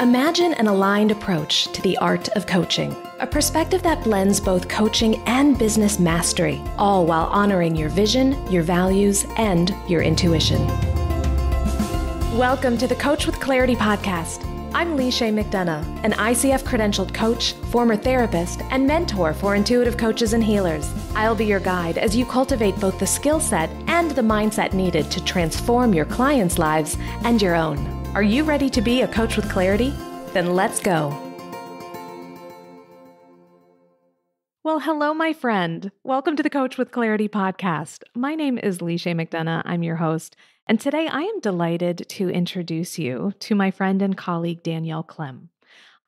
Imagine an aligned approach to the art of coaching, a perspective that blends both coaching and business mastery, all while honoring your vision, your values, and your intuition. Welcome to the Coach with Clarity podcast. I'm Lee Chaix McDonough, an ICF credentialed coach, former therapist, and mentor for intuitive coaches and healers. I'll be your guide as you cultivate both the skill set and the mindset needed to transform your clients' lives and your own. Are you ready to be a coach with clarity? Then let's go. Well, hello, my friend. Welcome to the Coach with Clarity podcast. My name is Lee Chaix McDonough. I'm your host. And today I am delighted to introduce you to my friend and colleague, Danielle Klemm.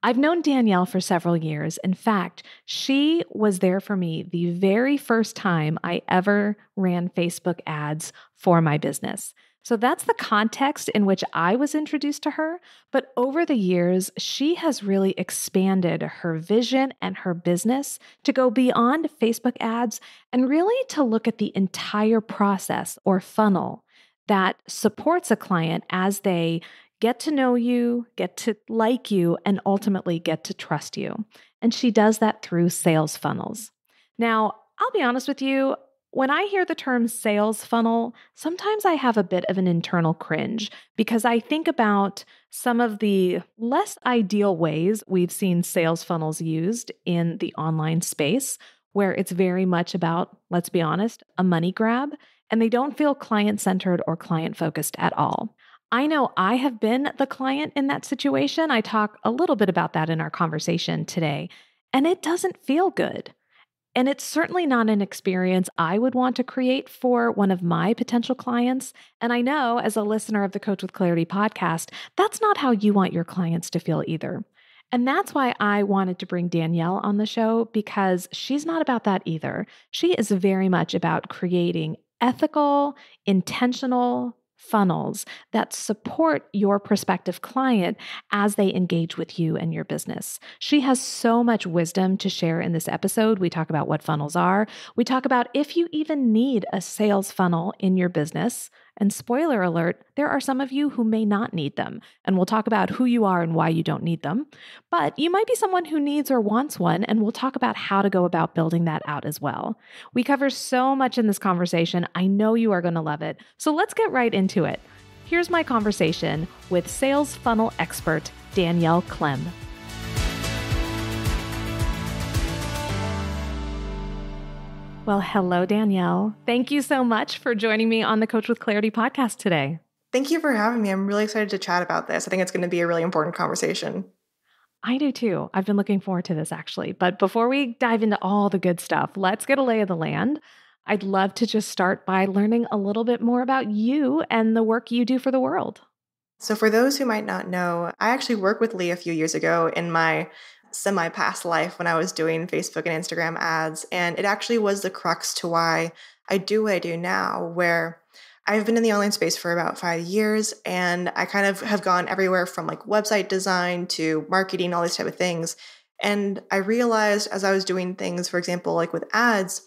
I've known Danielle for several years. In fact, she was there for me the very first time I ever ran Facebook ads for my business. So that's the context in which I was introduced to her. But over the years, she has really expanded her vision and her business to go beyond Facebook ads and really to look at the entire process or funnel that supports a client as they get to know you, get to like you, and ultimately get to trust you. And she does that through sales funnels. Now, I'll be honest with you, when I hear the term sales funnel, sometimes I have a bit of an internal cringe because I think about some of the less ideal ways we've seen sales funnels used in the online space, where it's very much about, let's be honest, a money grab and they don't feel client centered or client focused at all. I know I have been the client in that situation. I talk a little bit about that in our conversation today, and it doesn't feel good. And it's certainly not an experience I would want to create for one of my potential clients. And I know as a listener of the Coach with Clarity podcast, that's not how you want your clients to feel either. And that's why I wanted to bring Danielle on the show because she's not about that either. She is very much about creating ethical, intentional funnels that support your prospective client as they engage with you and your business. She has so much wisdom to share in this episode. We talk about what funnels are, we talk about if you even need a sales funnel in your business. And spoiler alert, there are some of you who may not need them. And we'll talk about who you are and why you don't need them. But you might be someone who needs or wants one, and we'll talk about how to go about building that out as well. We cover so much in this conversation. I know you are going to love it. So let's get right into it. Here's my conversation with sales funnel expert Danielle Klemm. Well, hello, Danielle. Thank you so much for joining me on the Coach with Clarity podcast today. Thank you for having me. I'm really excited to chat about this. I think it's going to be a really important conversation. I do too. I've been looking forward to this actually. But before we dive into all the good stuff, let's get a lay of the land. I'd love to just start by learning a little bit more about you and the work you do for the world. So, for those who might not know, I actually worked with Lee a few years ago in my semi past life when I was doing Facebook and Instagram ads. And it actually was the crux to why I do what I do now, where I've been in the online space for about five years and I kind of have gone everywhere from like website design to marketing, all these type of things. And I realized as I was doing things, for example, like with ads,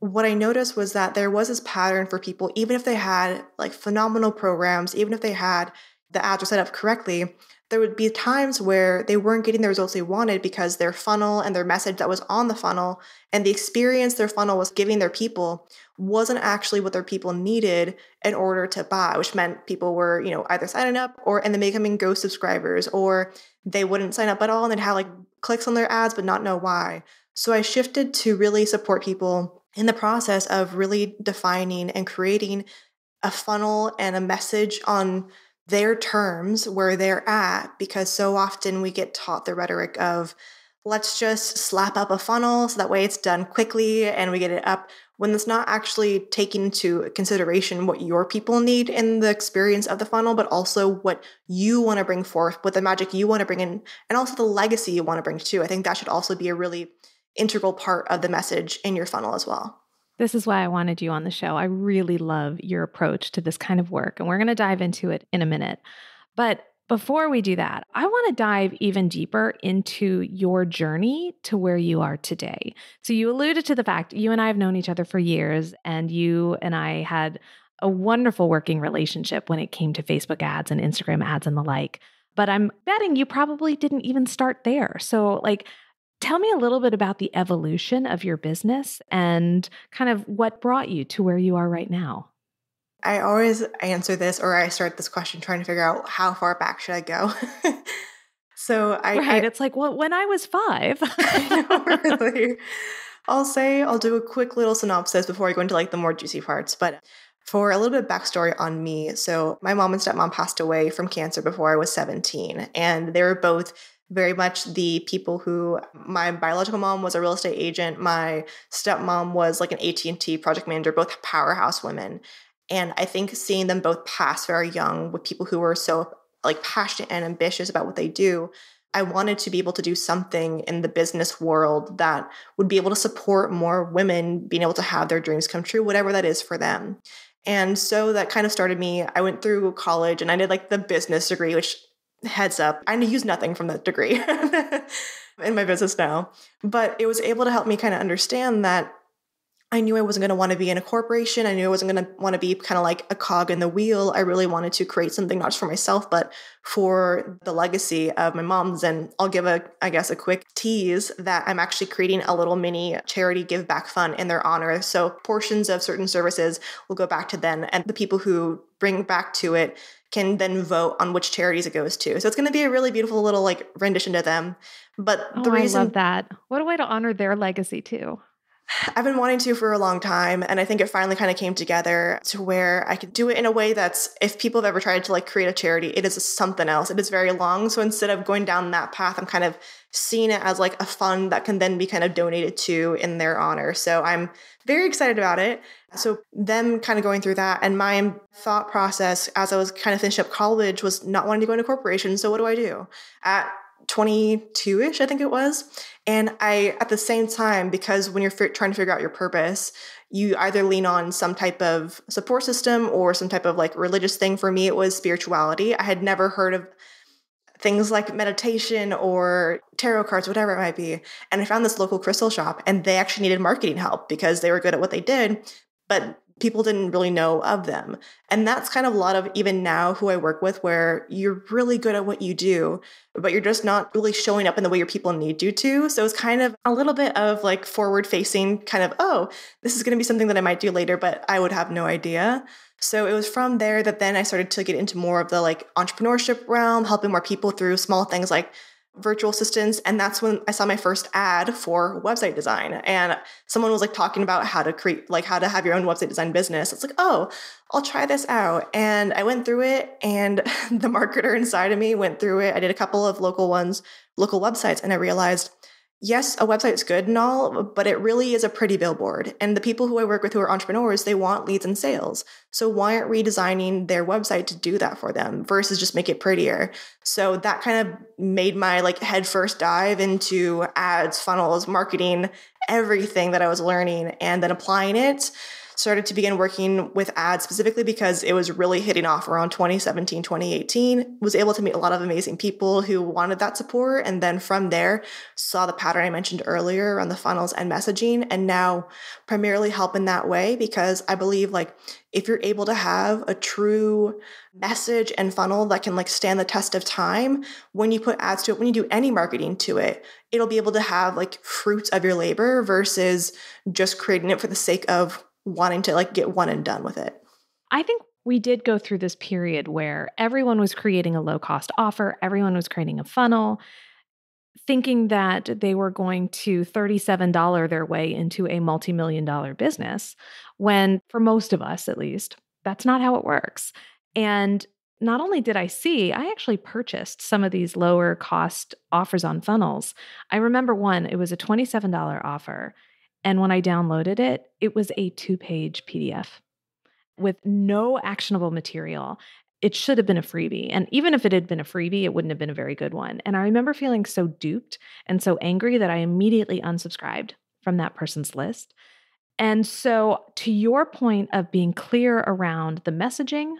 what I noticed was that there was this pattern for people, even if they had like phenomenal programs, even if they had the ads were set up correctly, there would be times where they weren't getting the results they wanted because their funnel and their message that was on the funnel and the experience their funnel was giving their people wasn't actually what their people needed in order to buy, which meant people were, you know, either signing up or and then becoming ghost subscribers, or they wouldn't sign up at all and they'd have like clicks on their ads but not know why. So I shifted to really support people in the process of really defining and creating a funnel and a message on their terms where they're at because so often we get taught the rhetoric of let's just slap up a funnel so that way it's done quickly and we get it up when it's not actually taking into consideration what your people need in the experience of the funnel but also what you want to bring forth what the magic you want to bring in and also the legacy you want to bring too. I think that should also be a really integral part of the message in your funnel as well this is why I wanted you on the show. I really love your approach to this kind of work, and we're going to dive into it in a minute. But before we do that, I want to dive even deeper into your journey to where you are today. So, you alluded to the fact you and I have known each other for years, and you and I had a wonderful working relationship when it came to Facebook ads and Instagram ads and the like. but I'm betting you probably didn't even start there. So, like, tell me a little bit about the evolution of your business and kind of what brought you to where you are right now. I always answer this or I start this question trying to figure out how far back should I go. so I Right. I, it's like, well, when I was five. really. I'll say I'll do a quick little synopsis before I go into like the more juicy parts. But for a little bit of backstory on me, so my mom and stepmom passed away from cancer before I was 17, and they were both very much the people who my biological mom was a real estate agent my stepmom was like an AT&T project manager both powerhouse women and I think seeing them both pass very young with people who were so like passionate and ambitious about what they do I wanted to be able to do something in the business world that would be able to support more women being able to have their dreams come true, whatever that is for them. And so that kind of started me. I went through college and I did like the business degree, which heads up, I use nothing from that degree in my business now. But it was able to help me kind of understand that I knew I wasn't going to want to be in a corporation. I knew I wasn't going to want to be kind of like a cog in the wheel. I really wanted to create something not just for myself, but for the legacy of my mom's. And I'll give a, I guess, a quick tease that I'm actually creating a little mini charity give back fund in their honor. So portions of certain services will go back to them, and the people who bring back to it can then vote on which charities it goes to. So it's going to be a really beautiful little like rendition to them. But oh, the reason I love that. What a way to honor their legacy too. I've been wanting to for a long time. And I think it finally kind of came together to where I could do it in a way that's, if people have ever tried to like create a charity, it is something else. It is very long. So instead of going down that path, I'm kind of seeing it as like a fund that can then be kind of donated to in their honor. So I'm very excited about it. So them kind of going through that and my thought process as I was kind of finishing up college was not wanting to go into corporation. So what do I do? At 22 ish, I think it was. And I, at the same time, because when you're f- trying to figure out your purpose, you either lean on some type of support system or some type of like religious thing. For me, it was spirituality. I had never heard of things like meditation or tarot cards, whatever it might be. And I found this local crystal shop and they actually needed marketing help because they were good at what they did. But people didn't really know of them. And that's kind of a lot of even now who I work with, where you're really good at what you do, but you're just not really showing up in the way your people need you to. So it's kind of a little bit of like forward facing, kind of, oh, this is going to be something that I might do later, but I would have no idea. So it was from there that then I started to get into more of the like entrepreneurship realm, helping more people through small things like virtual assistants and that's when i saw my first ad for website design. And someone was like talking about how to create like how to have your own website design business. It's like oh i'll try this out. And i went through it and the marketer inside of me went through it. I did a couple of local ones local websites and i realized yes, a website's good and all, but it really is a pretty billboard. And the people who I work with who are entrepreneurs, they want leads and sales. So why aren't we designing their website to do that for them versus just make it prettier? So that kind of made my like head first dive into ads, funnels, marketing, everything that I was learning and then applying it started to begin working with ads specifically because it was really hitting off around 2017 2018 was able to meet a lot of amazing people who wanted that support. And then from there saw the pattern i mentioned earlier around the funnels and messaging and now primarily help in that way because i believe like if you're able to have a true message and funnel that can like stand the test of time when you put ads to it when you do any marketing to it it'll be able to have like fruits of your labor versus just creating it for the sake of wanting to like get one and done with it. I think we did go through this period where everyone was creating a low cost offer, everyone was creating a funnel, thinking that they were going to $37 their way into a multi million dollar business, when for most of us at least, that's not how it works. And not only did I see, I actually purchased some of these lower cost offers on funnels. I remember one, it was a $27 offer. And when I downloaded it, it was a two page PDF with no actionable material. It should have been a freebie. And even if it had been a freebie, it wouldn't have been a very good one. And I remember feeling so duped and so angry that I immediately unsubscribed from that person's list. And so, to your point of being clear around the messaging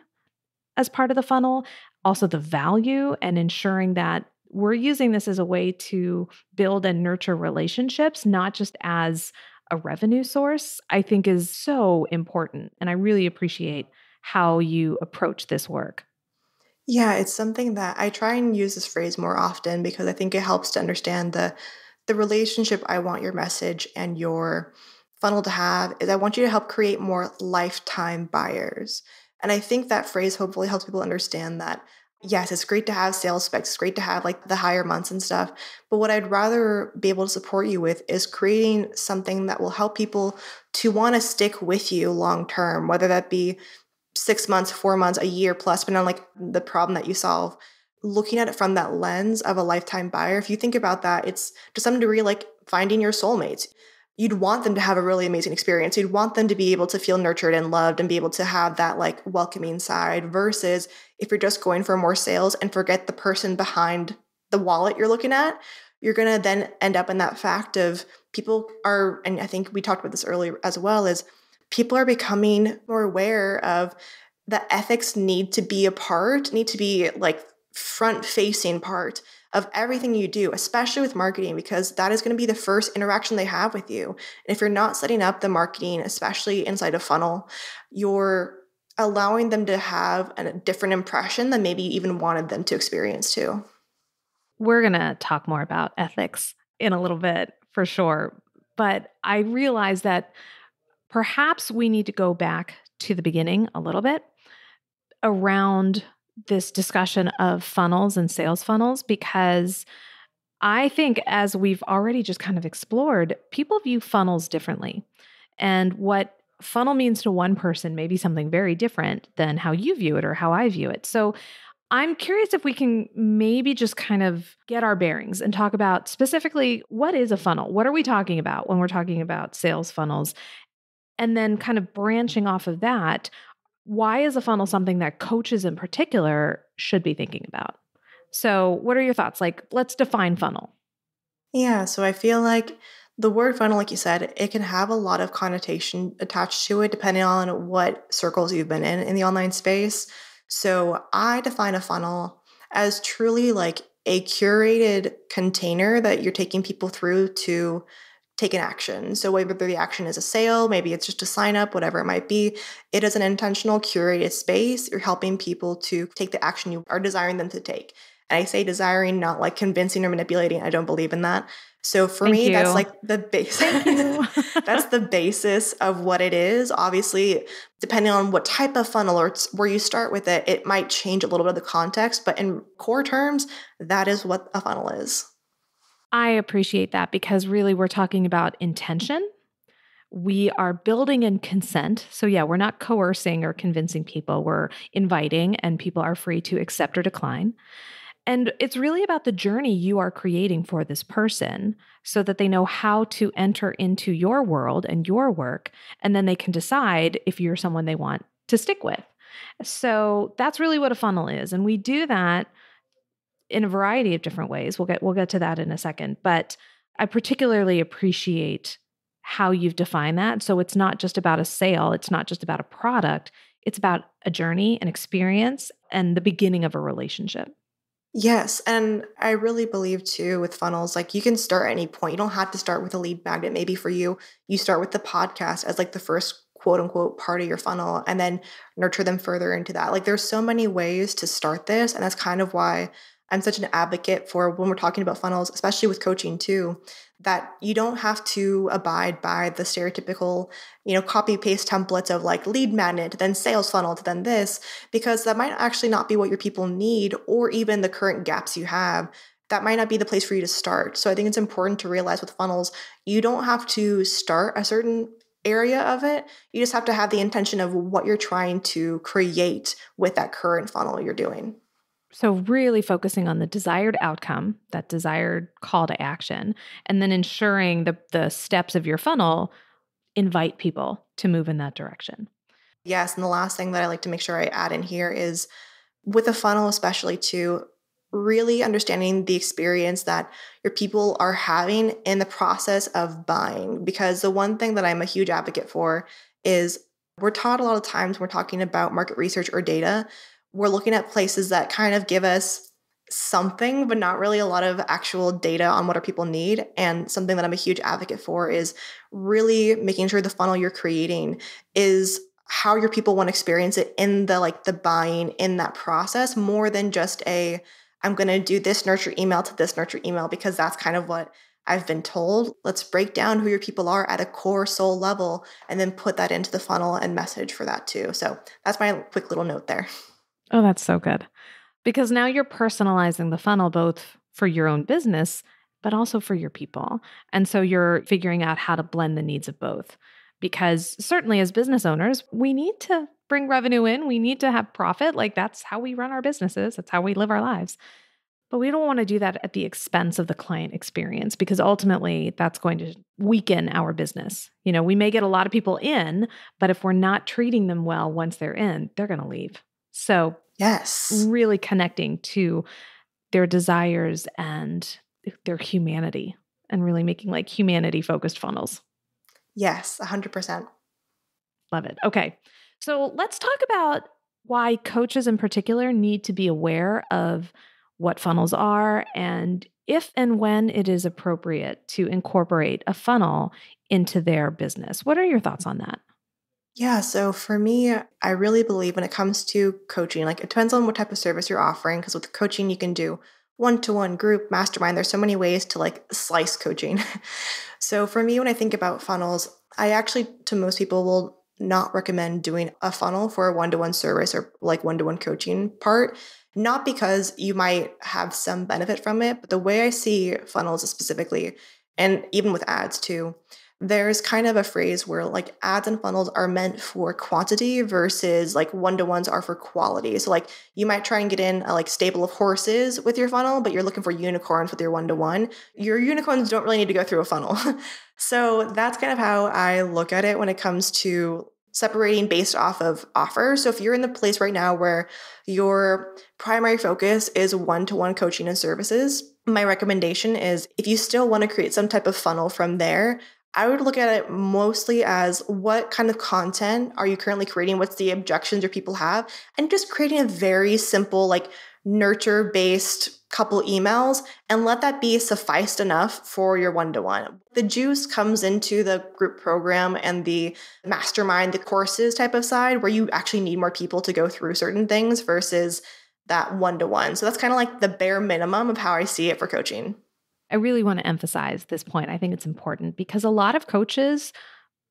as part of the funnel, also the value and ensuring that we're using this as a way to build and nurture relationships, not just as a revenue source, I think is so important. And I really appreciate how you approach this work. Yeah, it's something that I try and use this phrase more often because I think it helps to understand the the relationship I want your message and your funnel to have is I want you to help create more lifetime buyers. And I think that phrase hopefully helps people understand that yes, it's great to have sales specs, it's great to have like the higher months and stuff. But what I'd rather be able to support you with is creating something that will help people to want to stick with you long term, whether that be six months, four months, a year plus, but on like the problem that you solve. Looking at it from that lens of a lifetime buyer, if you think about that, it's to some degree like finding your soulmates you'd want them to have a really amazing experience. You'd want them to be able to feel nurtured and loved and be able to have that like welcoming side versus if you're just going for more sales and forget the person behind the wallet you're looking at, you're going to then end up in that fact of people are and I think we talked about this earlier as well is people are becoming more aware of the ethics need to be a part, need to be like front facing part of everything you do, especially with marketing, because that is going to be the first interaction they have with you. And if you're not setting up the marketing, especially inside a funnel, you're allowing them to have a different impression than maybe you even wanted them to experience too. We're going to talk more about ethics in a little bit for sure. But I realize that perhaps we need to go back to the beginning a little bit around this discussion of funnels and sales funnels because I think, as we've already just kind of explored, people view funnels differently. And what funnel means to one person may be something very different than how you view it or how I view it. So I'm curious if we can maybe just kind of get our bearings and talk about specifically what is a funnel? What are we talking about when we're talking about sales funnels? And then kind of branching off of that, why is a funnel something that coaches in particular should be thinking about? So, what are your thoughts? Like, let's define funnel. Yeah, so I feel like the word funnel, like you said, it can have a lot of connotation attached to it depending on what circles you've been in in the online space. So, I define a funnel as truly like a curated container that you're taking people through to take an action. So whether the action is a sale, maybe it's just a sign up, whatever it might be, it is an intentional curated space. You're helping people to take the action you are desiring them to take. And I say desiring, not like convincing or manipulating. I don't believe in that. So for Thank me, you. that's like the basic. that's the basis of what it is. Obviously, depending on what type of funnel or where you start with it, it might change a little bit of the context. But in core terms, that is what a funnel is. I appreciate that because really we're talking about intention. We are building in consent. So, yeah, we're not coercing or convincing people. We're inviting, and people are free to accept or decline. And it's really about the journey you are creating for this person so that they know how to enter into your world and your work. And then they can decide if you're someone they want to stick with. So that's really what a funnel is. And we do that in a variety of different ways. We'll get we'll get to that in a second, but I particularly appreciate how you've defined that. So it's not just about a sale, it's not just about a product, it's about a journey, an experience, and the beginning of a relationship. Yes. And I really believe too with funnels, like you can start any point. You don't have to start with a lead magnet. Maybe for you, you start with the podcast as like the first quote unquote part of your funnel and then nurture them further into that. Like there's so many ways to start this. And that's kind of why I'm such an advocate for when we're talking about funnels, especially with coaching too, that you don't have to abide by the stereotypical, you know, copy paste templates of like lead magnet, then sales funnel, then this, because that might actually not be what your people need or even the current gaps you have. That might not be the place for you to start. So I think it's important to realize with funnels, you don't have to start a certain area of it. You just have to have the intention of what you're trying to create with that current funnel you're doing. So, really focusing on the desired outcome, that desired call to action, and then ensuring the, the steps of your funnel invite people to move in that direction. Yes. And the last thing that I like to make sure I add in here is with a funnel, especially to really understanding the experience that your people are having in the process of buying. Because the one thing that I'm a huge advocate for is we're taught a lot of times when we're talking about market research or data we're looking at places that kind of give us something but not really a lot of actual data on what our people need and something that i'm a huge advocate for is really making sure the funnel you're creating is how your people want to experience it in the like the buying in that process more than just a I'm going to do this nurture email to this nurture email because that's kind of what I've been told. Let's break down who your people are at a core soul level and then put that into the funnel and message for that too. So that's my quick little note there. Oh, that's so good. Because now you're personalizing the funnel both for your own business, but also for your people. And so you're figuring out how to blend the needs of both. Because certainly as business owners, we need to bring revenue in, we need to have profit. Like that's how we run our businesses, that's how we live our lives. But we don't want to do that at the expense of the client experience because ultimately that's going to weaken our business. You know, we may get a lot of people in, but if we're not treating them well once they're in, they're going to leave. So, yes, really connecting to their desires and their humanity and really making like humanity focused funnels. Yes, 100%. Love it. Okay. So, let's talk about why coaches in particular need to be aware of what funnels are and if and when it is appropriate to incorporate a funnel into their business. What are your thoughts on that? Yeah, so for me, I really believe when it comes to coaching, like it depends on what type of service you're offering. Because with coaching, you can do one to one group, mastermind. There's so many ways to like slice coaching. so for me, when I think about funnels, I actually, to most people, will not recommend doing a funnel for a one to one service or like one to one coaching part not because you might have some benefit from it, but the way I see funnels specifically, and even with ads too, there's kind of a phrase where like ads and funnels are meant for quantity versus like one to ones are for quality. So like you might try and get in a like stable of horses with your funnel, but you're looking for unicorns with your one to one. Your unicorns don't really need to go through a funnel. so that's kind of how I look at it when it comes to separating based off of offer. So if you're in the place right now where your primary focus is one to one coaching and services, my recommendation is if you still want to create some type of funnel from there, I would look at it mostly as what kind of content are you currently creating? What's the objections your people have? And just creating a very simple, like nurture based couple emails and let that be sufficed enough for your one to one. The juice comes into the group program and the mastermind, the courses type of side where you actually need more people to go through certain things versus that one to one. So that's kind of like the bare minimum of how I see it for coaching. I really want to emphasize this point. I think it's important because a lot of coaches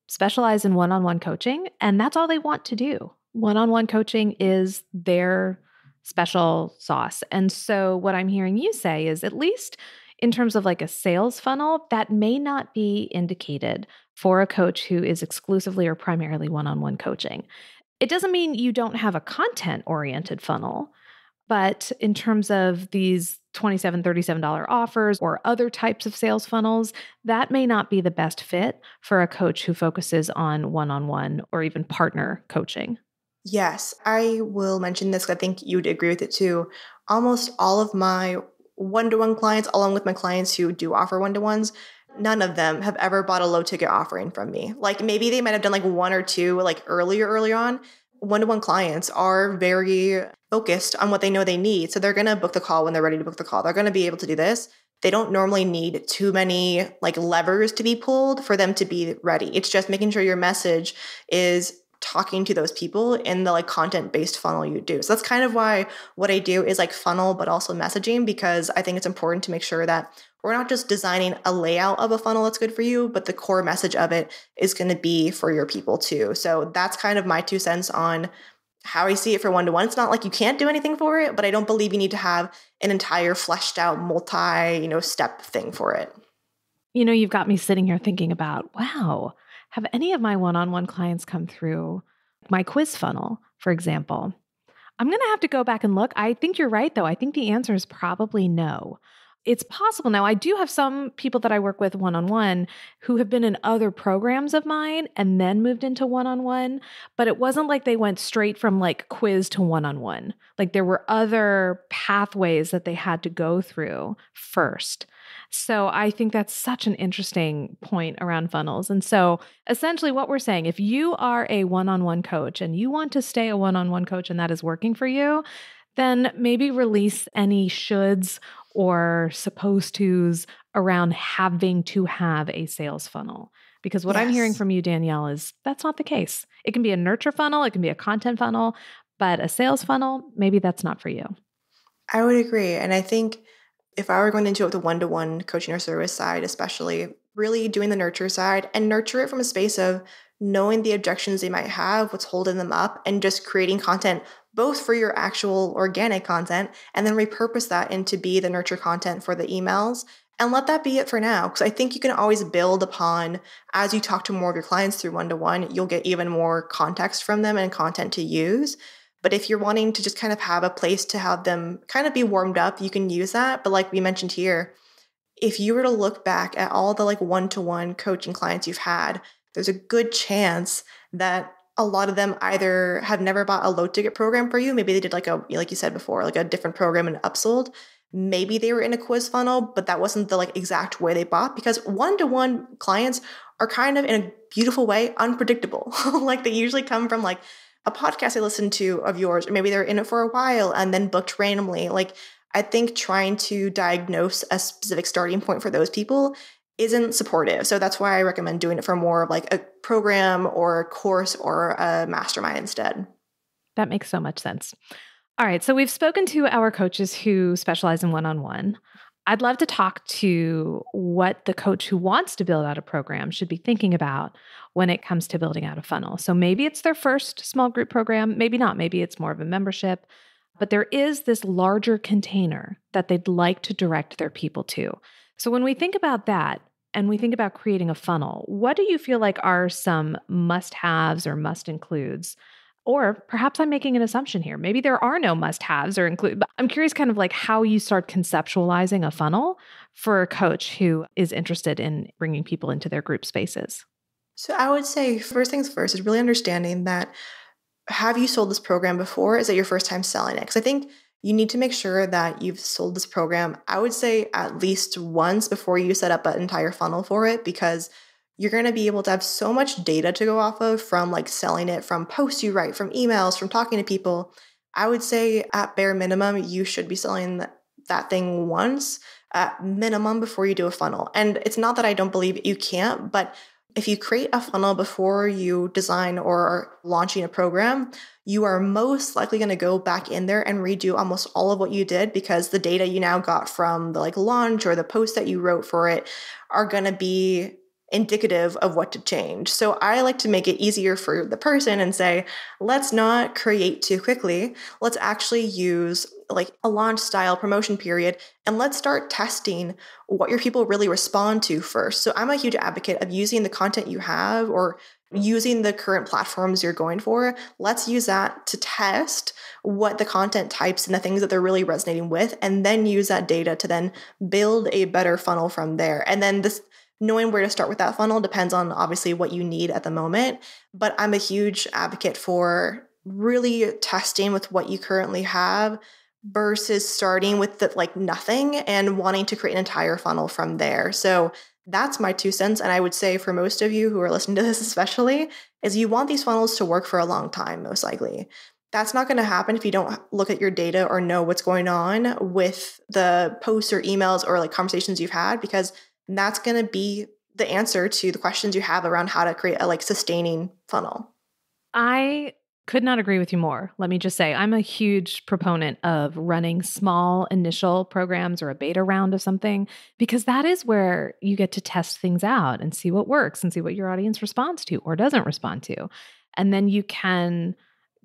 specialize in one on one coaching, and that's all they want to do. One on one coaching is their special sauce. And so, what I'm hearing you say is at least in terms of like a sales funnel, that may not be indicated for a coach who is exclusively or primarily one on one coaching. It doesn't mean you don't have a content oriented funnel, but in terms of these $27, $37 offers or other types of sales funnels, that may not be the best fit for a coach who focuses on one on one or even partner coaching. Yes, I will mention this. I think you'd agree with it too. Almost all of my one to one clients, along with my clients who do offer one to ones, none of them have ever bought a low ticket offering from me. Like maybe they might have done like one or two like earlier, earlier on. One to one clients are very focused on what they know they need. So they're going to book the call when they're ready to book the call. They're going to be able to do this. They don't normally need too many like levers to be pulled for them to be ready. It's just making sure your message is talking to those people in the like content based funnel you do. So that's kind of why what I do is like funnel, but also messaging, because I think it's important to make sure that we're not just designing a layout of a funnel that's good for you, but the core message of it is going to be for your people too. So that's kind of my two cents on how I see it for one to one. It's not like you can't do anything for it, but I don't believe you need to have an entire fleshed out multi, you know, step thing for it. You know, you've got me sitting here thinking about, wow, have any of my one on one clients come through my quiz funnel, for example? I'm going to have to go back and look. I think you're right, though. I think the answer is probably no. It's possible now. I do have some people that I work with one on one who have been in other programs of mine and then moved into one on one, but it wasn't like they went straight from like quiz to one on one. Like there were other pathways that they had to go through first. So I think that's such an interesting point around funnels. And so essentially, what we're saying if you are a one on one coach and you want to stay a one on one coach and that is working for you, then maybe release any shoulds or supposed tos around having to have a sales funnel Because what yes. I'm hearing from you, Danielle, is that's not the case. It can be a nurture funnel, it can be a content funnel, but a sales funnel, maybe that's not for you. I would agree. And I think if I were going into it with the one to one coaching or service side, especially really doing the nurture side and nurture it from a space of knowing the objections they might have, what's holding them up, and just creating content both for your actual organic content and then repurpose that into be the nurture content for the emails and let that be it for now. Because i think you can always build upon as you talk to more of your clients through one-to-one you'll get even more context from them and content to use. But if you're wanting to just kind of have a place to have them kind of be warmed up you can use that. But like we mentioned here if you were to look back at all the like one-to-one coaching clients you've had there's a good chance that a lot of them either have never bought a low ticket program for you. Maybe they did like a, like you said before, like a different program and upsold. Maybe they were in a quiz funnel, but that wasn't the like exact way they bought because one to one clients are kind of in a beautiful way unpredictable. like they usually come from like a podcast I listened to of yours, or maybe they're in it for a while and then booked randomly. Like I think trying to diagnose a specific starting point for those people isn't supportive. So that's why I recommend doing it for more of like a program or a course or a mastermind instead. That makes so much sense. All right. So we've spoken to our coaches who specialize in one on one. I'd love to talk to what the coach who wants to build out a program should be thinking about when it comes to building out a funnel. So maybe it's their first small group program, maybe not, maybe it's more of a membership, but there is this larger container that they'd like to direct their people to. So when we think about that, and we think about creating a funnel, what do you feel like are some must haves or must includes? Or perhaps I'm making an assumption here. Maybe there are no must haves or include. But I'm curious, kind of like how you start conceptualizing a funnel for a coach who is interested in bringing people into their group spaces. So I would say, first things first, is really understanding that have you sold this program before? Is it your first time selling it? Because I think you need to make sure that you've sold this program, I would say at least once before you set up an entire funnel for it, because you're going to be able to have so much data to go off of from like selling it, from posts you write, from emails, from talking to people. I would say at bare minimum, you should be selling that thing once at minimum before you do a funnel. And it's not that I don't believe you can't, but if you create a funnel before you design or are launching a program, you are most likely going to go back in there and redo almost all of what you did because the data you now got from the like launch or the post that you wrote for it are going to be indicative of what to change. So I like to make it easier for the person and say, let's not create too quickly. Let's actually use like a launch style promotion period and let's start testing what your people really respond to first. So I'm a huge advocate of using the content you have or using the current platforms you're going for. Let's use that to test what the content types and the things that they're really resonating with and then use that data to then build a better funnel from there. And then this knowing where to start with that funnel depends on obviously what you need at the moment, but I'm a huge advocate for really testing with what you currently have versus starting with the, like nothing and wanting to create an entire funnel from there. So that's my two cents and I would say for most of you who are listening to this especially is you want these funnels to work for a long time most likely. That's not going to happen if you don't look at your data or know what's going on with the posts or emails or like conversations you've had because that's going to be the answer to the questions you have around how to create a like sustaining funnel. I could not agree with you more. Let me just say, I'm a huge proponent of running small initial programs or a beta round of something because that is where you get to test things out and see what works and see what your audience responds to or doesn't respond to. And then you can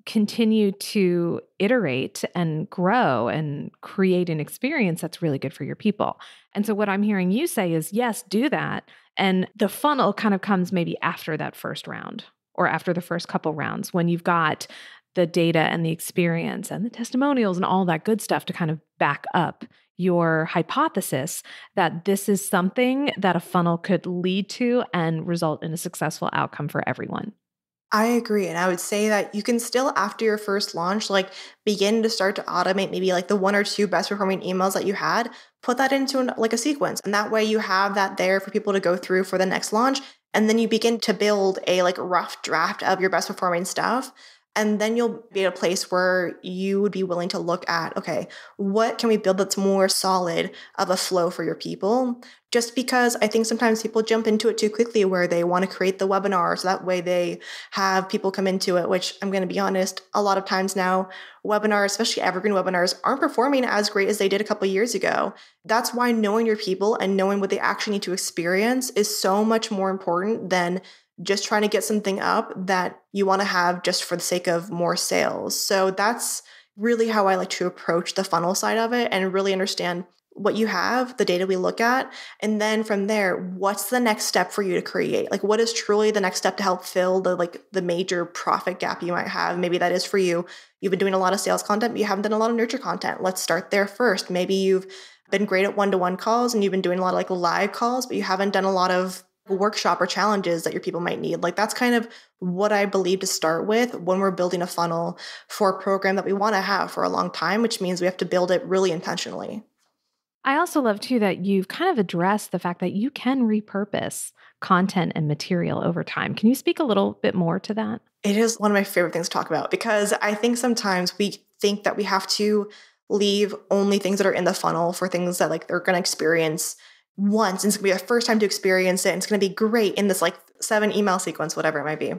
continue to iterate and grow and create an experience that's really good for your people. And so, what I'm hearing you say is yes, do that. And the funnel kind of comes maybe after that first round or after the first couple rounds when you've got the data and the experience and the testimonials and all that good stuff to kind of back up your hypothesis that this is something that a funnel could lead to and result in a successful outcome for everyone. I agree. And I would say that you can still, after your first launch, like begin to start to automate maybe like the one or two best performing emails that you had, put that into an, like a sequence. And that way you have that there for people to go through for the next launch. And then you begin to build a like rough draft of your best performing stuff. And then you'll be at a place where you would be willing to look at, okay, what can we build that's more solid of a flow for your people? Just because I think sometimes people jump into it too quickly where they want to create the webinar so that way they have people come into it, which I'm going to be honest, a lot of times now, webinars, especially evergreen webinars, aren't performing as great as they did a couple years ago. That's why knowing your people and knowing what they actually need to experience is so much more important than just trying to get something up that you want to have just for the sake of more sales. So that's really how I like to approach the funnel side of it and really understand what you have, the data we look at, and then from there, what's the next step for you to create? Like what is truly the next step to help fill the like the major profit gap you might have? Maybe that is for you. You've been doing a lot of sales content, but you haven't done a lot of nurture content. Let's start there first. Maybe you've been great at one-to-one calls and you've been doing a lot of like live calls, but you haven't done a lot of Mm-hmm. workshop or challenges that your people might need. Like that's kind of what I believe to start with when we're building a funnel for a program that we want to have for a long time, which means we have to build it really intentionally. I also love too that you've kind of addressed the fact that you can repurpose content and material over time. Can you speak a little bit more to that? It is one of my favorite things to talk about because I think sometimes we think that we have to leave only things that are in the funnel for things that like they're going to experience once and it's gonna be the first time to experience it and it's gonna be great in this like seven email sequence, whatever it might be.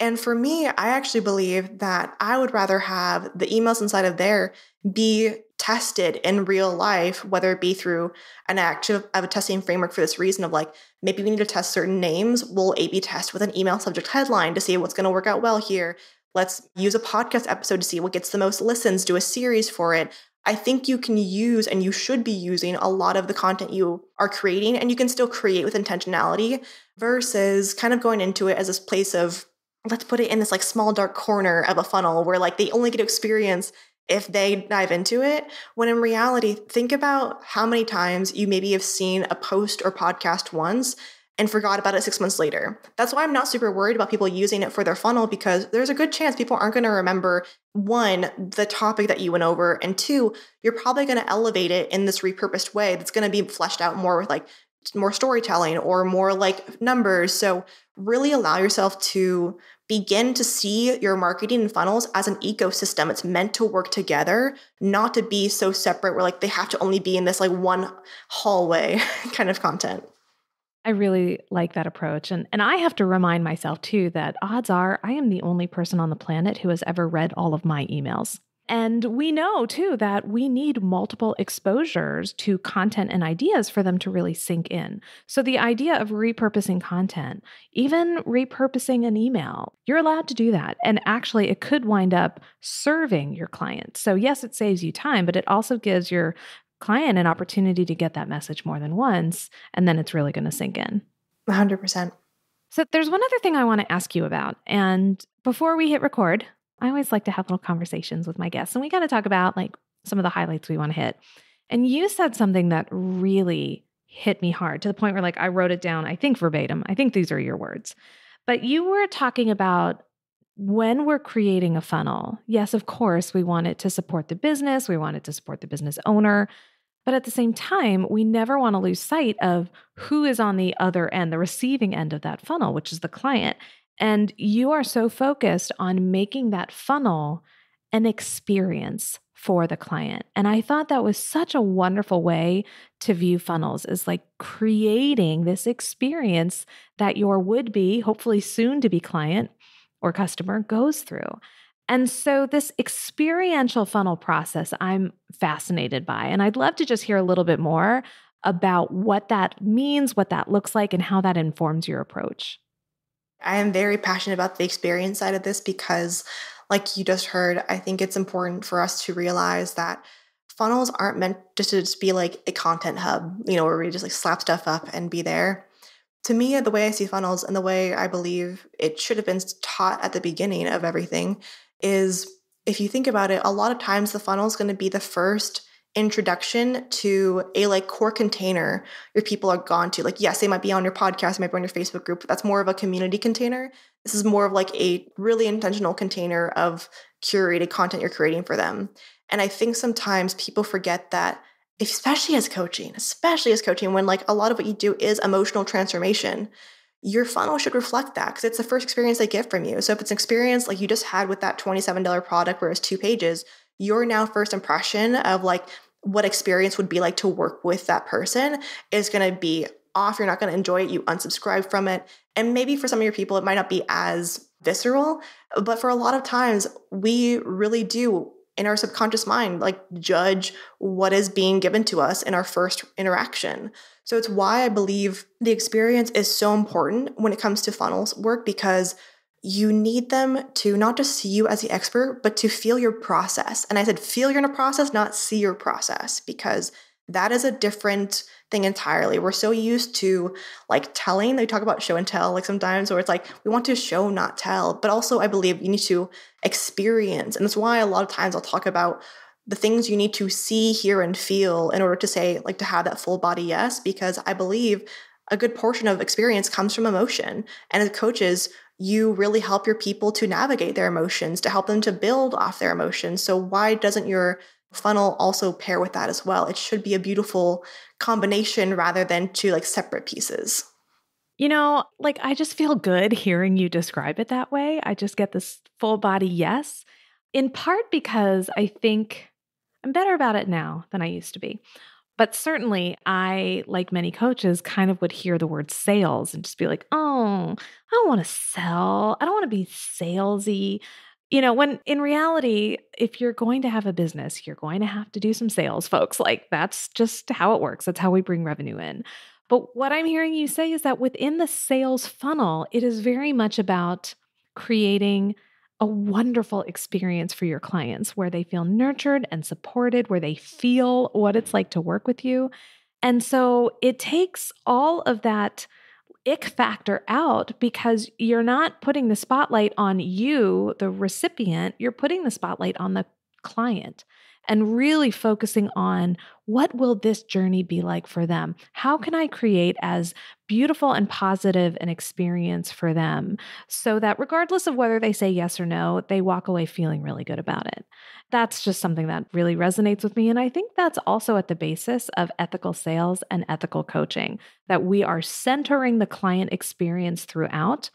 And for me, I actually believe that I would rather have the emails inside of there be tested in real life, whether it be through an active of a testing framework for this reason of like maybe we need to test certain names. We'll A B test with an email subject headline to see what's going to work out well here. Let's use a podcast episode to see what gets the most listens, do a series for it. I think you can use and you should be using a lot of the content you are creating and you can still create with intentionality versus kind of going into it as this place of let's put it in this like small dark corner of a funnel where like they only get experience if they dive into it. When in reality think about how many times you maybe have seen a post or podcast once and forgot about it six months later. That's why I'm not super worried about people using it for their funnel because there's a good chance people aren't going to remember one, the topic that you went over, and two, you're probably going to elevate it in this repurposed way that's going to be fleshed out more with like more storytelling or more like numbers. So, really allow yourself to begin to see your marketing funnels as an ecosystem. It's meant to work together, not to be so separate where like they have to only be in this like one hallway kind of content. I really like that approach. And, and I have to remind myself too that odds are I am the only person on the planet who has ever read all of my emails. And we know too that we need multiple exposures to content and ideas for them to really sink in. So, the idea of repurposing content, even repurposing an email, you're allowed to do that. And actually, it could wind up serving your client. So, yes, it saves you time, but it also gives your client an opportunity to get that message more than once, and then it's really going to sink in. 100%. So, there's one other thing I want to ask you about. And before we hit record, I always like to have little conversations with my guests, and we got to talk about like some of the highlights we want to hit. And you said something that really hit me hard to the point where like I wrote it down, I think verbatim. I think these are your words. But you were talking about when we're creating a funnel, yes, of course, we want it to support the business, we want it to support the business owner, but at the same time, we never want to lose sight of who is on the other end, the receiving end of that funnel, which is the client. And you are so focused on making that funnel an experience for the client. And I thought that was such a wonderful way to view funnels is like creating this experience that your would be, hopefully soon to be client or customer goes through. And so, this experiential funnel process, I'm fascinated by. And I'd love to just hear a little bit more about what that means, what that looks like, and how that informs your approach. I am very passionate about the experience side of this because, like you just heard, I think it's important for us to realize that funnels aren't meant just to just be like a content hub, you know, where we just like slap stuff up and be there to me, the way I see funnels and the way I believe it should have been taught at the beginning of everything is if you think about it, a lot of times the funnel is going to be the first introduction to a like core container your people are gone to. Like, yes, they might be on your podcast, they might be on your Facebook group, but that's more of a community container. This is more of like a really intentional container of curated content you're creating for them. And I think sometimes people forget that especially as coaching, especially as coaching, when like a lot of what you do is emotional transformation, your funnel should reflect that because it's the first experience they get from you. So if it's an experience like you just had with that $27 product where it's two pages, your now first impression of like what experience would be like to work with that person is going to be off. You're not going to enjoy it. You unsubscribe from it. And maybe for some of your people, it might not be as visceral, but for a lot of times, we really do in our subconscious mind like judge what is being given to us in our first interaction. So it's why I believe the experience is so important when it comes to funnels work because you need them to not just see you as the expert, but to feel your process. And I said, feel you're in a process, not see your process, because that is a different thing entirely. We're so used to like telling, they talk about show and tell, like sometimes, where it's like we want to show, not tell. But also, I believe you need to experience. And that's why a lot of times I'll talk about the things you need to see, hear, and feel in order to say, like, to have that full body yes, because I believe a good portion of experience comes from emotion. And as coaches, you really help your people to navigate their emotions, to help them to build off their emotions. So, why doesn't your funnel also pair with that as well? It should be a beautiful combination rather than two like separate pieces. You know, like I just feel good hearing you describe it that way. I just get this full body yes, in part because I think I'm better about it now than I used to be. But certainly, I, like many coaches, kind of would hear the word sales and just be like, oh, I don't want to sell. I don't want to be salesy. You know, when in reality, if you're going to have a business, you're going to have to do some sales, folks. Like that's just how it works. That's how we bring revenue in. But what I'm hearing you say is that within the sales funnel, it is very much about creating a wonderful experience for your clients where they feel nurtured and supported, where they feel what it's like to work with you. And so it takes all of that ick factor out because you're not putting the spotlight on you, the recipient, you're putting the spotlight on the client and really focusing on what will this journey be like for them? How can I create as beautiful and positive an experience for them so that regardless of whether they say yes or no, they walk away feeling really good about it? That's just something that really resonates with me. And I think that's also at the basis of ethical sales and ethical coaching, that we are centering the client experience throughout,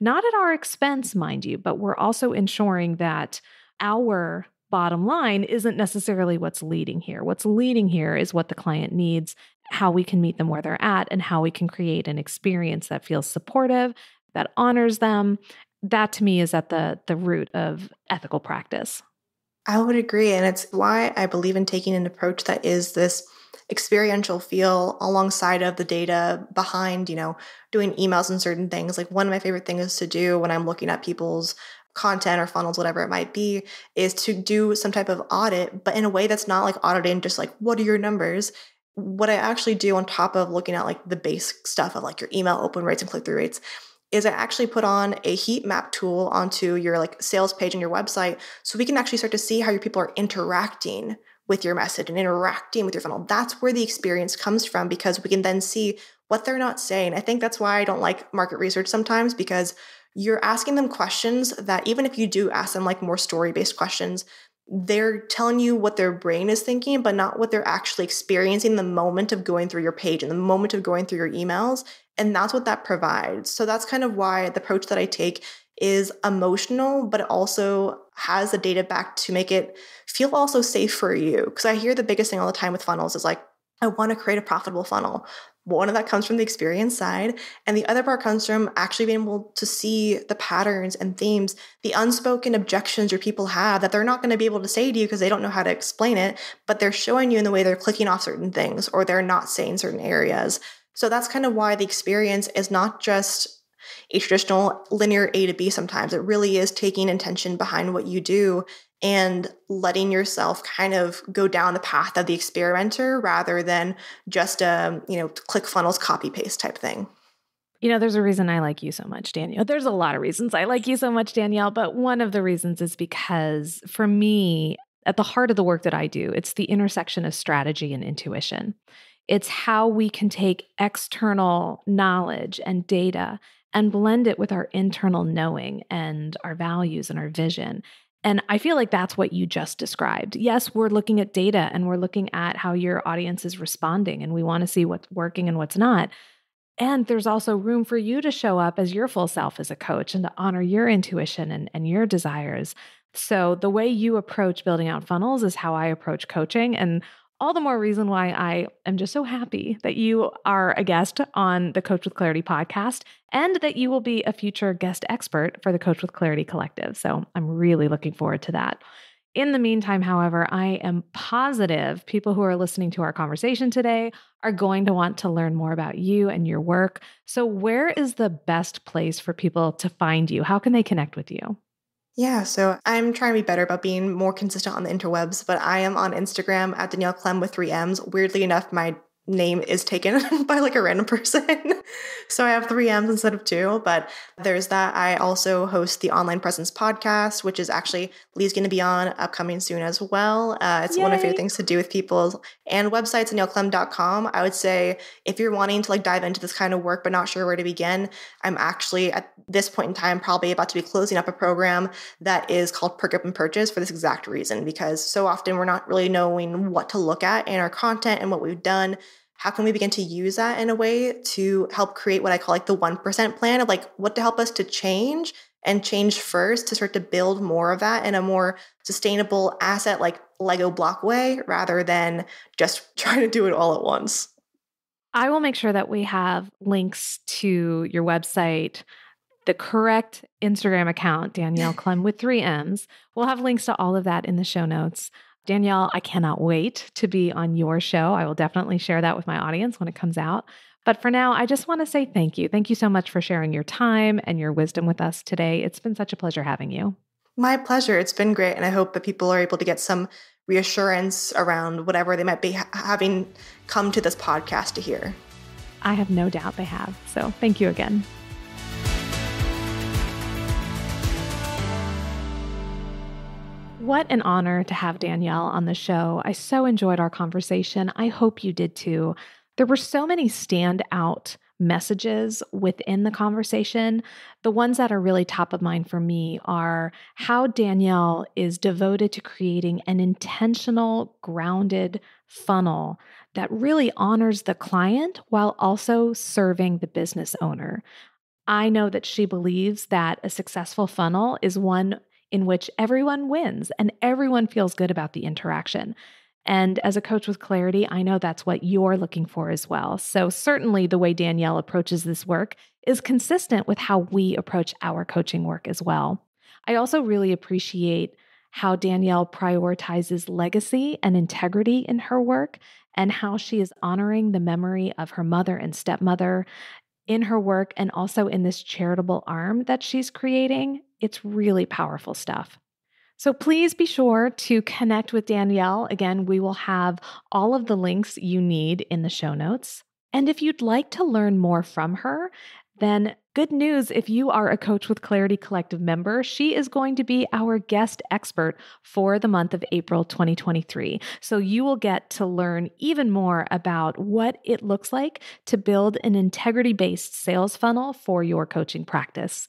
not at our expense, mind you, but we're also ensuring that our bottom line isn't necessarily what's leading here. What's leading here is what the client needs, how we can meet them where they're at, and how we can create an experience that feels supportive, that honors them. That to me is at the, the root of ethical practice. I would agree. And it's why I believe in taking an approach that is this experiential feel alongside of the data behind, you know, doing emails and certain things. Like one of my favorite things to do when I'm looking at people's content or funnels, whatever it might be, is to do some type of audit, but in a way that's not like auditing just like, what are your numbers? What I actually do on top of looking at like the basic stuff of like your email open rates and click through rates is I actually put on a heat map tool onto your like sales page and your website so we can actually start to see how your people are interacting with your message and interacting with your funnel. That's where the experience comes from because we can then see what they're not saying. I think that's why I don't like market research sometimes because you're asking them questions that even if you do ask them like more story based questions, they're telling you what their brain is thinking, but not what they're actually experiencing the moment of going through your page and the moment of going through your emails. And that's what that provides. So that's kind of why the approach that I take is emotional, but it also has the data back to make it feel also safe for you. Because I hear the biggest thing all the time with funnels is like, I want to create a profitable funnel. One of that comes from the experience side, and the other part comes from actually being able to see the patterns and themes, the unspoken objections your people have that they're not going to be able to say to you because they don't know how to explain it, but they're showing you in the way they're clicking off certain things or they're not saying certain areas. So that's kind of why the experience is not just a traditional linear A to B sometimes. It really is taking intention behind what you do and letting yourself kind of go down the path of the experimenter rather than just a, you know, ClickFunnels copy paste type thing. You know, there's a reason I like you so much, Danielle. There's a lot of reasons I like you so much, Danielle, but one of the reasons is because for me, at the heart of the work that I do, it's the intersection of strategy and intuition. It's how we can take external knowledge and data and blend it with our internal knowing and our values and our vision and I feel like that's what you just described. Yes, we're looking at data and we're looking at how your audience is responding and we want to see what's working and what's not. And there's also room for you to show up as your full self as a coach and to honor your intuition and, and your desires. So, the way you approach building out funnels is how I approach coaching. And all the more reason why I am just so happy that you are a guest on the Coach with Clarity podcast and that you will be a future guest expert for the Coach with Clarity Collective. So I'm really looking forward to that. In the meantime, however, I am positive people who are listening to our conversation today are going to want to learn more about you and your work. So, where is the best place for people to find you? How can they connect with you? Yeah, so I'm trying to be better about being more consistent on the interwebs, but I am on Instagram at Danielle Klemm with three M's. Weirdly enough, my name is taken by like a random person. so I have three M's instead of two, but there's that. I also host the Online Presence podcast, which is actually Lee's going to be on upcoming soon as well. Uh, it's Yay. one of my favorite things to do with people and websites, danielleklemm.com. I would say if you're wanting to like dive into this kind of work, but not sure where to begin, I'm actually at this point in time probably about to be closing up a program that is called Perk Up and Purchase for this exact reason, because so often we're not really knowing what to look at in our content and what we've done how can we begin to use that in a way to help create what I call like the 1% plan of like what to help us to change and change first to start to build more of that in a more sustainable asset like Lego block way rather than just trying to do it all at once. I will make sure that we have links to your website, the correct Instagram account, Danielle Klemm with three M's. We'll have links to all of that in the show notes. Danielle, I cannot wait to be on your show. I will definitely share that with my audience when it comes out. But for now, I just want to say thank you. Thank you so much for sharing your time and your wisdom with us today. It's been such a pleasure having you. My pleasure. It's been great. And I hope that people are able to get some reassurance around whatever they might be ha- having come to this podcast to hear. I have no doubt they have. So thank you again. What an honor to have Danielle on the show. I so enjoyed our conversation. I hope you did too. There were so many standout messages within the conversation. The ones that are really top of mind for me are how Danielle is devoted to creating an intentional, grounded funnel that really honors the client while also serving the business owner. I know that she believes that a successful funnel is one in which everyone wins and everyone feels good about the interaction. And as a coach with clarity, I know that's what you're looking for as well. So, certainly, the way Danielle approaches this work is consistent with how we approach our coaching work as well. I also really appreciate how Danielle prioritizes legacy and integrity in her work and how she is honoring the memory of her mother and stepmother in her work and also in this charitable arm that she's creating. It's really powerful stuff. So please be sure to connect with Danielle. Again, we will have all of the links you need in the show notes. And if you'd like to learn more from her, then good news if you are a Coach with Clarity Collective member, she is going to be our guest expert for the month of April 2023. So you will get to learn even more about what it looks like to build an integrity based sales funnel for your coaching practice.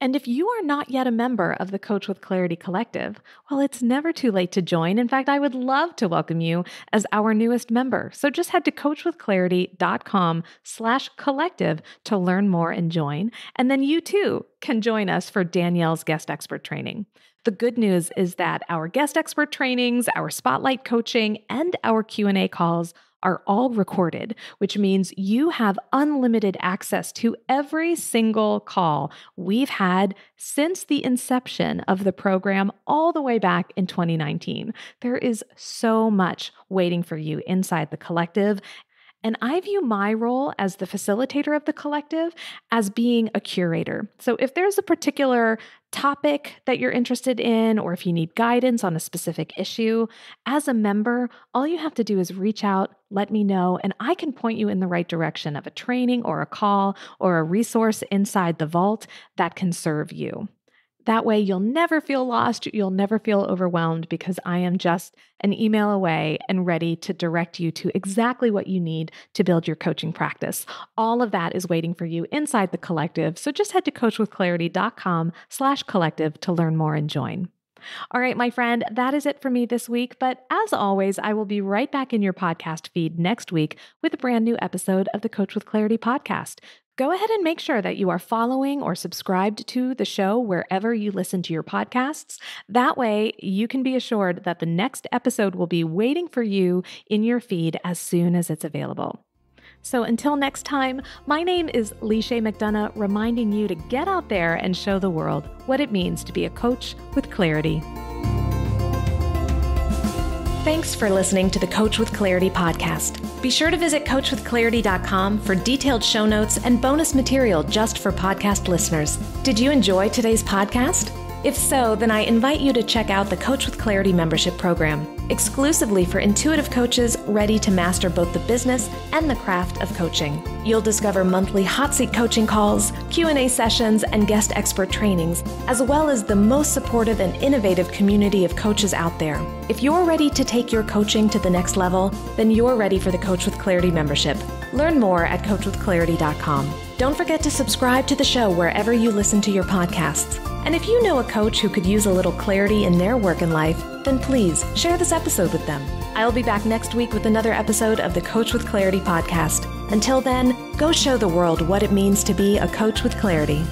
And if you are not yet a member of the Coach with Clarity Collective, well, it's never too late to join. In fact, I would love to welcome you as our newest member. So just head to coachwithclarity.com slash collective to learn more and join. And then you too can join us for Danielle's guest expert training. The good news is that our guest expert trainings, our spotlight coaching, and our Q&A calls are all recorded, which means you have unlimited access to every single call we've had since the inception of the program all the way back in 2019. There is so much waiting for you inside the collective, and I view my role as the facilitator of the collective as being a curator. So if there's a particular topic that you're interested in, or if you need guidance on a specific issue, as a member, all you have to do is reach out, let me know, and I can point you in the right direction of a training or a call or a resource inside the vault that can serve you. That way, you'll never feel lost. You'll never feel overwhelmed because I am just an email away and ready to direct you to exactly what you need to build your coaching practice. All of that is waiting for you inside the collective. So just head to coachwithclarity.com slash collective to learn more and join. All right, my friend, that is it for me this week. But as always, I will be right back in your podcast feed next week with a brand new episode of the Coach with Clarity podcast. Go ahead and make sure that you are following or subscribed to the show wherever you listen to your podcasts. That way, you can be assured that the next episode will be waiting for you in your feed as soon as it's available. So until next time, my name is Lee Chaix McDonough, reminding you to get out there and show the world what it means to be a coach with clarity. Thanks for listening to the Coach with Clarity podcast. Be sure to visit coachwithclarity.com for detailed show notes and bonus material just for podcast listeners. Did you enjoy today's podcast? If so, then I invite you to check out the Coach with Clarity membership program, exclusively for intuitive coaches ready to master both the business and the craft of coaching. You'll discover monthly hot seat coaching calls, Q&A sessions, and guest expert trainings, as well as the most supportive and innovative community of coaches out there. If you're ready to take your coaching to the next level, then you're ready for the Coach with Clarity membership. Learn more at coachwithclarity.com. Don't forget to subscribe to the show wherever you listen to your podcasts. And if you know a coach who could use a little clarity in their work and life, then please share this episode with them. I'll be back next week with another episode of the Coach with Clarity podcast. Until then, go show the world what it means to be a coach with clarity.